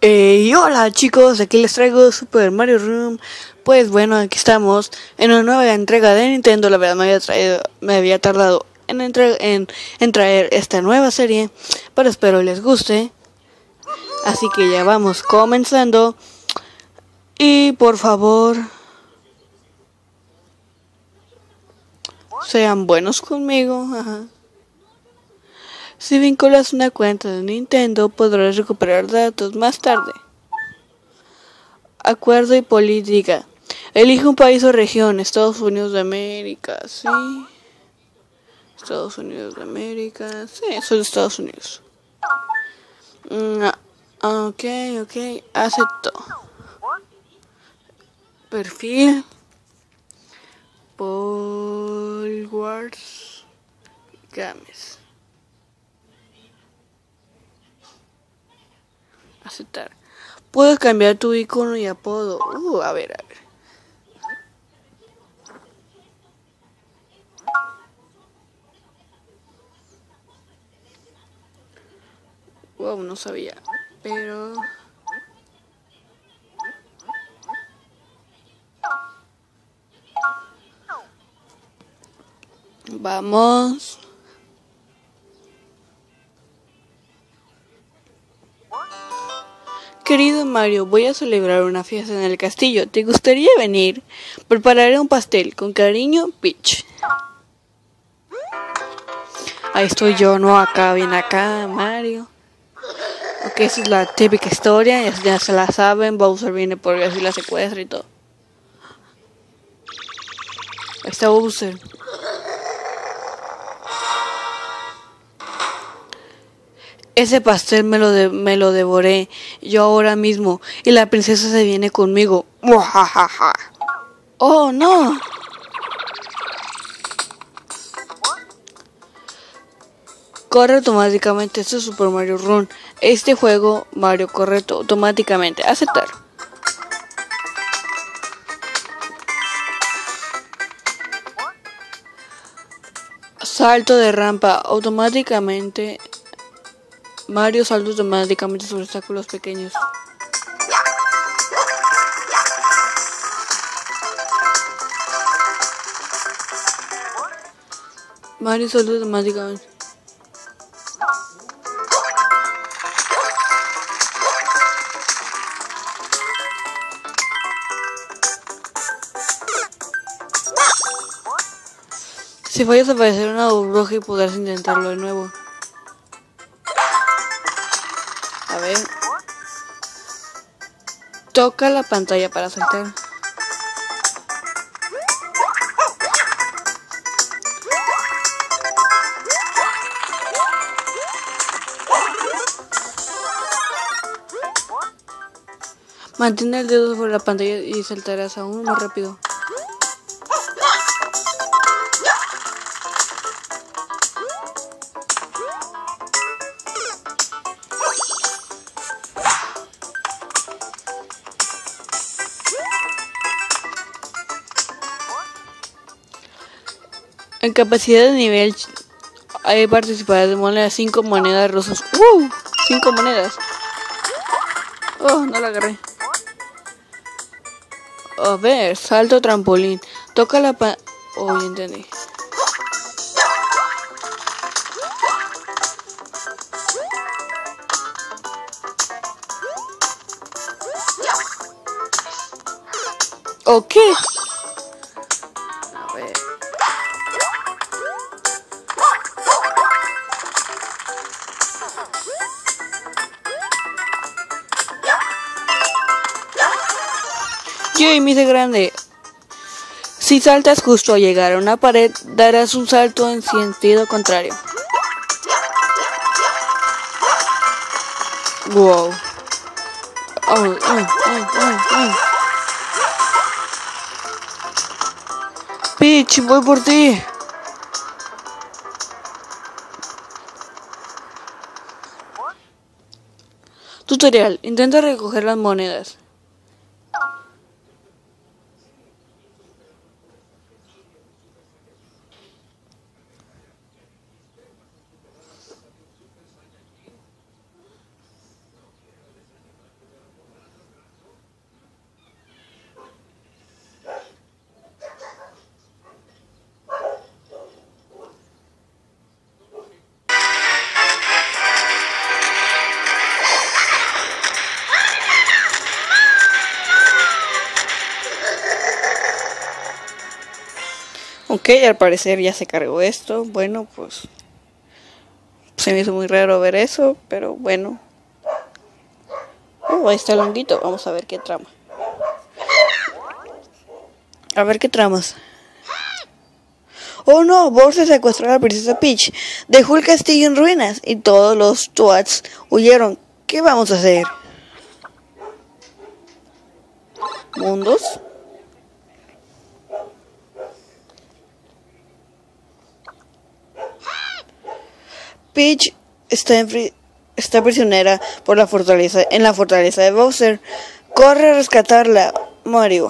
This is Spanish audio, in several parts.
Y hola chicos, aquí les traigo Super Mario Room. Pues bueno, aquí estamos en una nueva entrega de Nintendo. La verdad me había traído, me había tardado en, en, en traer esta nueva serie, pero espero les guste. Así que ya vamos comenzando. Y por favor, sean buenos conmigo. Ajá. Si vinculas una cuenta de Nintendo, podrás recuperar datos más tarde. Acuerdo y política. Elige un país o región. Estados Unidos de América, sí. Estados Unidos de América, sí, soy Estados Unidos. Mm, ah, ok, ok, acepto. Perfil. Paul Wars Games. aceptar. Puedes cambiar tu icono y apodo. Uh, a ver, a ver. Wow, no sabía. Pero... Vamos. Querido Mario, voy a celebrar una fiesta en el castillo. ¿Te gustaría venir? Prepararé un pastel. Con cariño, Peach. Ahí estoy yo, no acá, bien acá, Mario. Ok, esa es la típica historia, ya, se la saben. Bowser viene porque así la secuestra y todo. Ahí está Bowser. Ese pastel me lo, de, me lo devoré yo ahora mismo y la princesa se viene conmigo. ¡Oh, no! Corre automáticamente. Es Super Mario Run. Este juego, Mario corre automáticamente. Aceptar. Salto de rampa automáticamente Mario saltos automáticamente sobre obstáculos pequeños. Mario saltos automáticamente. Si fallas aparecer una burbuja y podrás intentarlo de nuevo. Ver. Toca la pantalla para saltar. Mantén el dedo sobre la pantalla y saltarás aún más rápido. En capacidad de nivel hay participadas de monedas 5 monedas rosas. ¡Uh! 5 monedas. Oh, no la agarré. A ver, salto trampolín. Toca la pa... Oh, ya entendí. Ok. Yo de grande. Si saltas justo a llegar a una pared, darás un salto en sentido contrario. Wow. Oh, Peach, voy por ti. Tutorial. Intenta recoger las monedas. Ok, al parecer ya se cargó esto. Bueno, pues se me hizo muy raro ver eso, pero bueno. Oh, ahí está el honguito. Vamos a ver qué trama. A ver qué tramas. Oh no, Bowser secuestró a la princesa Peach, dejó el castillo en ruinas y todos los Twats huyeron. ¿Qué vamos a hacer? ¿Mundos? Peach está, está prisionera por la fortaleza en la fortaleza de Bowser. Corre a rescatarla, Mario.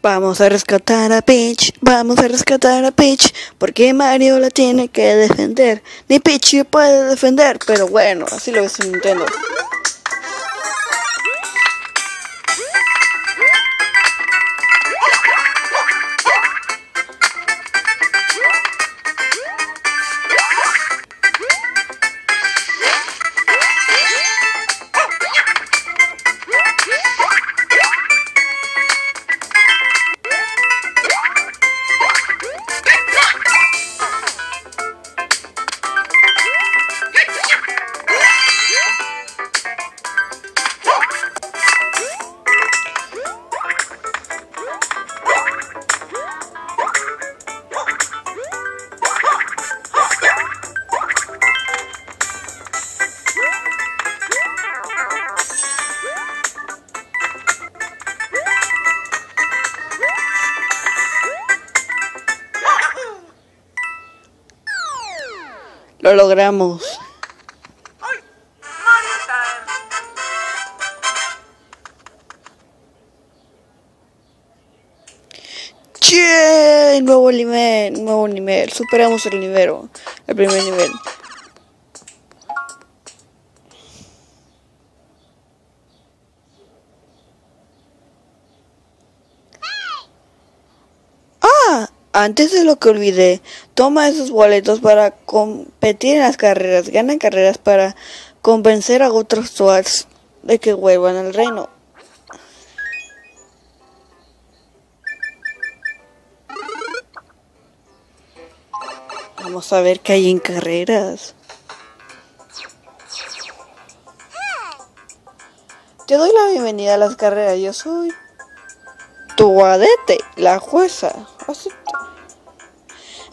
Vamos a rescatar a Peach, vamos a rescatar a Peach, porque Mario la tiene que defender. Ni Peach puede defender, pero bueno, así lo en Nintendo. Lo logramos. ¡Che! Nuevo nivel, nuevo nivel. Superamos el nivel, el primer nivel. Antes de lo que olvidé, toma esos boletos para competir en las carreras. Gana carreras para convencer a otros Twats de que vuelvan al reino. Vamos a ver qué hay en carreras. Te doy la bienvenida a las carreras. Yo soy tu adete, la jueza.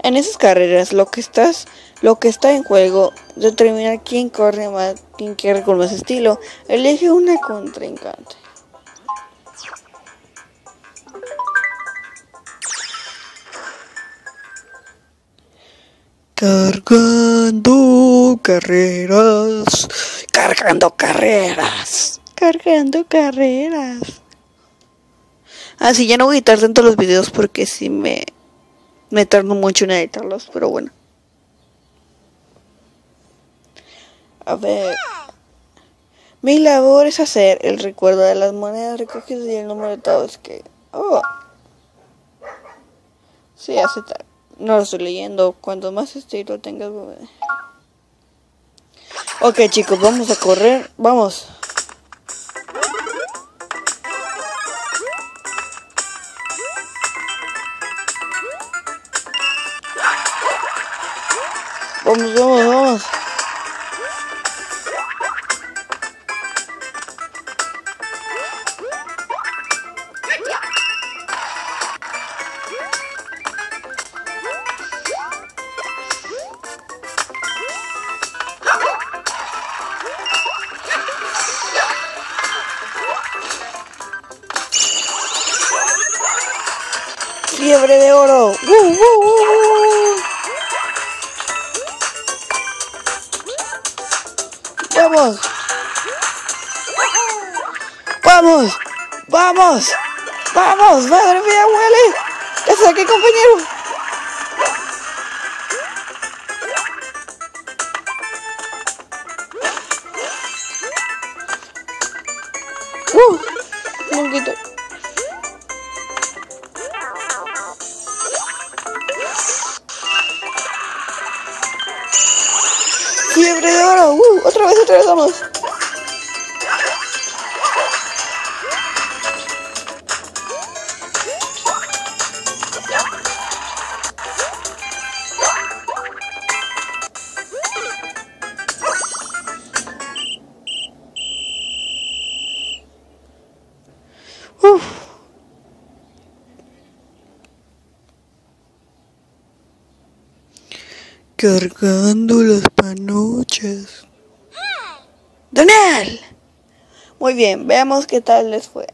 En esas carreras lo que estás, lo que está en juego, determinar quién corre más, quién quiere con más estilo. Elige una contrincante. Cargando carreras, cargando carreras, cargando carreras. Así ah, ya no voy a editar tanto los videos porque si me me tardo mucho en editarlos, pero bueno. A ver. Mi labor es hacer el recuerdo de las monedas recogidas y el número de todos que... Oh. Sí, aceptar. No lo estoy leyendo. Cuanto más estilo tengas... Ok chicos, vamos a correr. Vamos, De oro. ¡Uh, uh, uh, ¡Vamos! ¡Vamos! ¡Vamos! ¡Vamos! ¡Madre mía, huele! ¡Ya saqué, compañero! cargando las panochas. Muy bien, veamos qué tal les fue.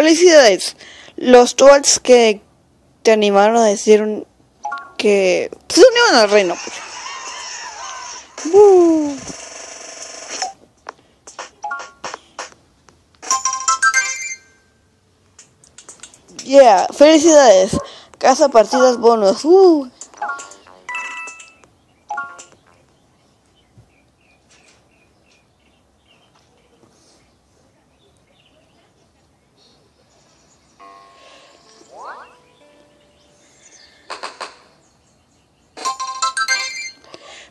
Felicidades. Los Tuats que te animaron a decir que se unieron al reino. Uh. Yeah, felicidades. Casa partidas bonus. Uh.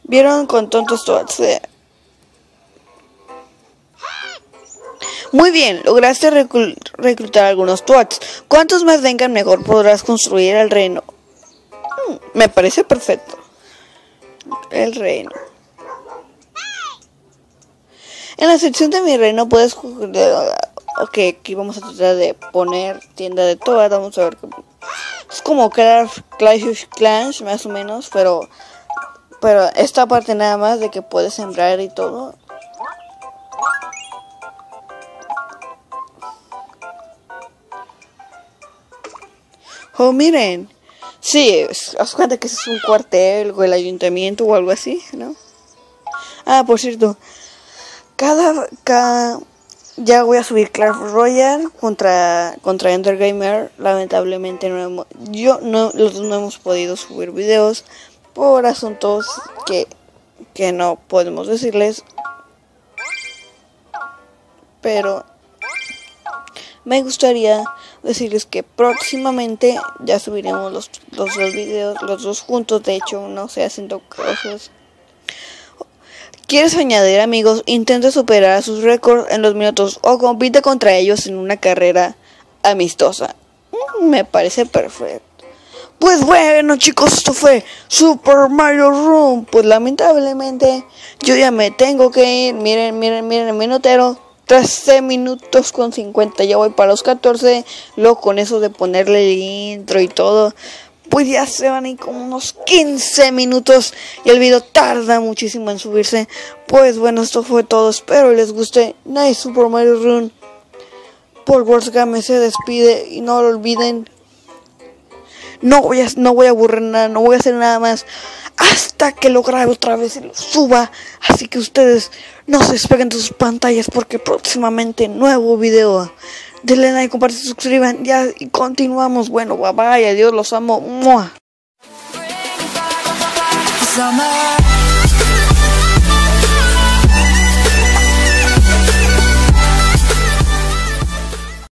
Vieron con tontos toads. Muy bien, lograste reclutar algunos twats. Cuantos más vengan, mejor podrás construir el reino. Hmm, me parece perfecto. El reino. En la sección de mi reino puedes... Ok, aquí vamos a tratar de poner tienda de todas. Vamos a ver. Es como Clash of Clans, más o menos, pero pero esta parte nada más de que puedes sembrar y todo. Oh, miren. Sí, os cuenta que es un cuartel o el ayuntamiento o algo así, ¿no? Ah, por cierto. Cada, cada ya voy a subir Clash Royale contra contra Ender Gamer. Lamentablemente no hemos, yo no no hemos podido subir videos por asuntos que, que no podemos decirles. Pero me gustaría decirles que próximamente ya subiremos los, los dos videos, los dos juntos, de hecho, no sé, haciendo cosas. ¿Quieres añadir amigos? Intenta superar sus récords en los minutos o compite contra ellos en una carrera amistosa. Mm, me parece perfecto. Pues bueno chicos, esto fue Super Mario Room. Pues lamentablemente yo ya me tengo que ir. Miren, miren, miren el minutero. 13 minutos con 50. Ya voy para los 14. Luego con eso de ponerle el intro y todo. Pues ya se van a ir como unos 15 minutos. Y el video tarda muchísimo en subirse. Pues bueno, esto fue todo. Espero les guste. Nice Super Mario Run. Por Words Game se despide. Y no lo olviden no voy a, no voy a aburrir nada, no voy a hacer nada más hasta que lo grabe otra vez y lo suba. Así que ustedes no se despeguen de sus pantallas porque próximamente nuevo video. Denle like, compartan, suscriban y continuamos. Bueno, bye bye, adiós, los amo.